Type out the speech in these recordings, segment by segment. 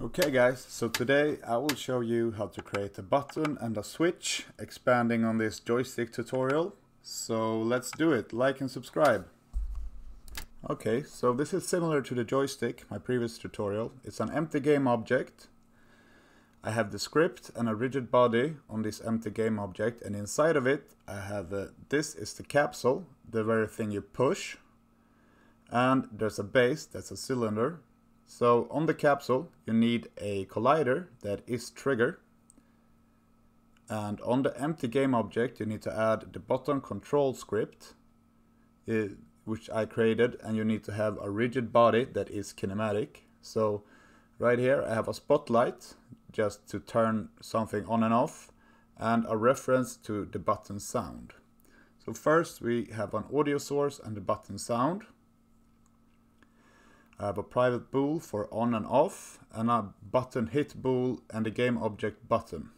Okay guys, so today I will show you how to create a button and a switch expanding on this joystick tutorial. So let's do it, like and subscribe. Okay, so this is similar to the joystick, my previous tutorial. It's an empty game object. I have the script and a rigid body on this empty game object and inside of it I have uh, this is the capsule, the very thing you push. And there's a base, that's a cylinder, so on the capsule you need a collider that is trigger and on the empty game object you need to add the button control script uh, which I created and you need to have a rigid body that is kinematic. So right here I have a spotlight just to turn something on and off and a reference to the button sound. So first we have an audio source and the button sound. I have a private bool for on and off and a button hit bool and the game object button.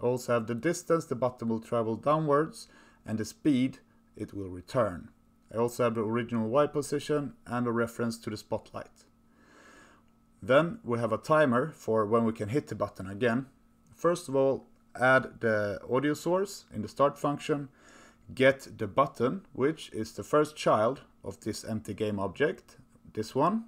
I also have the distance the button will travel downwards and the speed it will return. I also have the original Y position and a reference to the spotlight. Then we have a timer for when we can hit the button again. First of all, add the audio source in the start function, get the button, which is the first child of this empty game object, this one,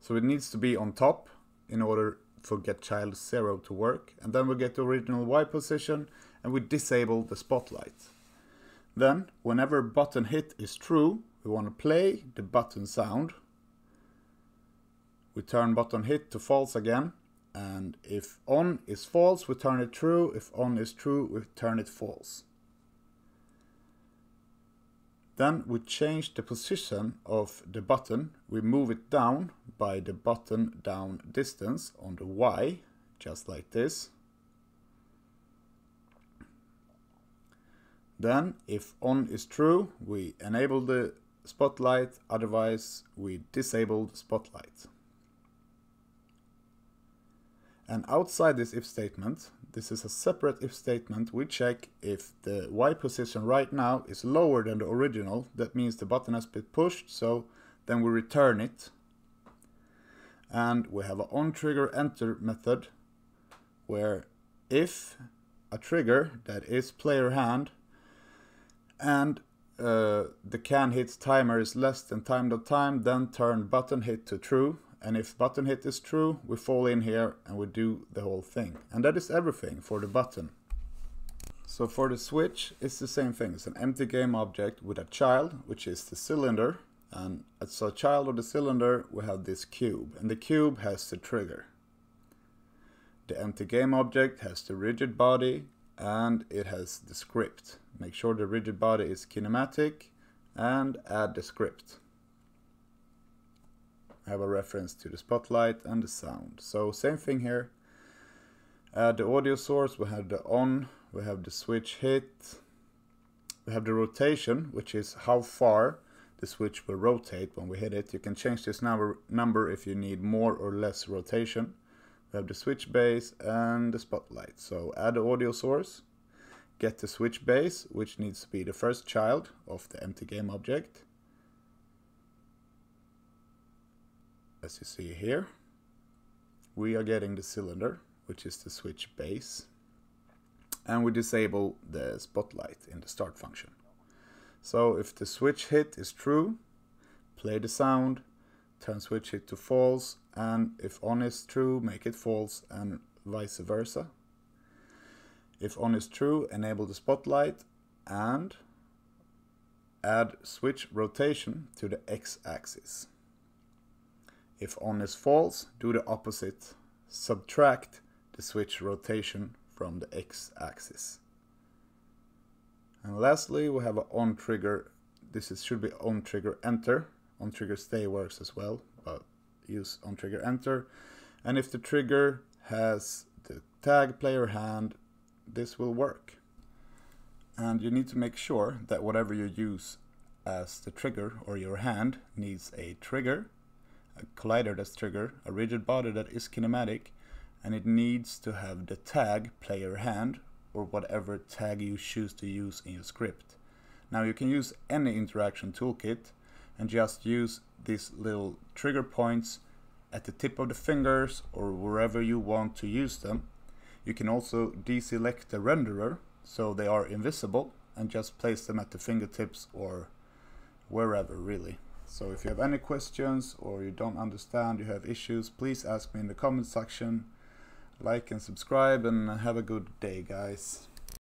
so it needs to be on top in order for get child 0 to work. And then we get the original Y position and we disable the spotlight. Then, whenever button hit is true, we want to play the button sound. We turn button hit to false again. And if on is false, we turn it true. If on is true, we turn it false. Then we change the position of the button. We move it down by the button down distance on the Y, just like this. Then, if on is true, we enable the spotlight, otherwise we disable the spotlight. And outside this if statement, this is a separate if statement. We check if the Y position right now is lower than the original. That means the button has been pushed, so then we return it. And we have an on trigger enter method where if a trigger that is player hand and uh, the can hit timer is less than time.time, time, then turn button hit to true and if button hit is true, we fall in here and we do the whole thing. And that is everything for the button. So for the switch, it's the same thing. It's an empty game object with a child, which is the cylinder. And as a child of the cylinder, we have this cube. And the cube has the trigger. The empty game object has the rigid body and it has the script. Make sure the rigid body is kinematic and add the script have a reference to the spotlight and the sound. So same thing here. Add the audio source, we have the on, we have the switch hit, we have the rotation, which is how far the switch will rotate when we hit it. You can change this number, number if you need more or less rotation. We have the switch base and the spotlight. So add the audio source, get the switch base, which needs to be the first child of the empty game object. As you see here, we are getting the cylinder, which is the switch base, and we disable the spotlight in the start function. So if the switch hit is true, play the sound, turn switch hit to false, and if on is true, make it false, and vice versa. If on is true, enable the spotlight, and add switch rotation to the x-axis. If on is false, do the opposite. Subtract the switch rotation from the x-axis. And lastly, we have an on trigger. This is, should be on trigger enter. On trigger stay works as well, but use on trigger enter. And if the trigger has the tag player hand, this will work. And you need to make sure that whatever you use as the trigger or your hand needs a trigger a collider that's trigger, a rigid body that is kinematic, and it needs to have the tag player hand or whatever tag you choose to use in your script. Now you can use any interaction toolkit and just use these little trigger points at the tip of the fingers or wherever you want to use them. You can also deselect the renderer so they are invisible and just place them at the fingertips or wherever really. So if you have any questions or you don't understand, you have issues, please ask me in the comment section. Like and subscribe and have a good day guys.